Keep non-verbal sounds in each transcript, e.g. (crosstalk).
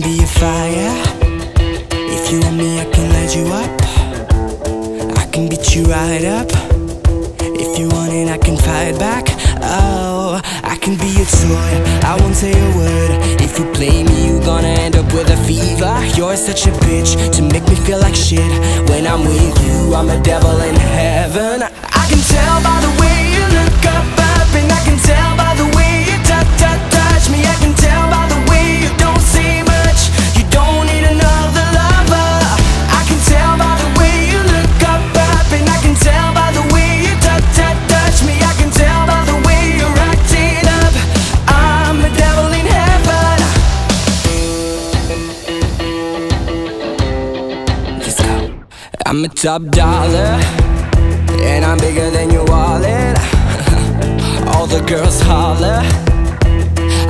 can be a fire. If you want me, I can light you up. I can beat you right up. If you want it, I can fight back. Oh, I can be your toy. I won't say a word. If you play me, you're gonna end up with a fever. You're such a bitch to make me feel like shit. When I'm with you, I'm a devil in heaven. I can tell by the I'm a top dollar And I'm bigger than your wallet. (laughs) All the girls holler.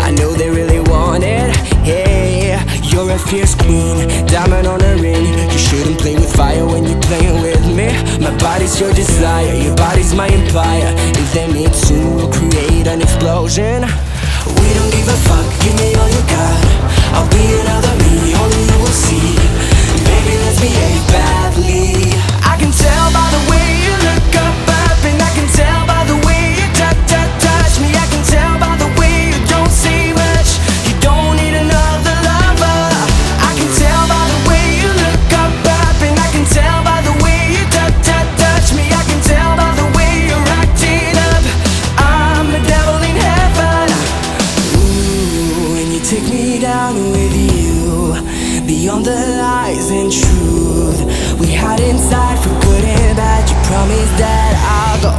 I know they really want it. Hey, you're a fierce queen Diamond on a ring. You shouldn't play with fire when you're playing with me. My body's your desire Your body's my empire. If they meet soon we'll create an explosion. We don't give a fuck Give me Beyond the lies and truth We hide inside for good and bad. You promise that I'll go.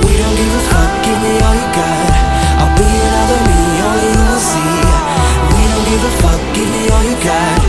We don't give a fuck, give me all you got. I'll be another me, only you will see. We don't give a fuck, give me all you got.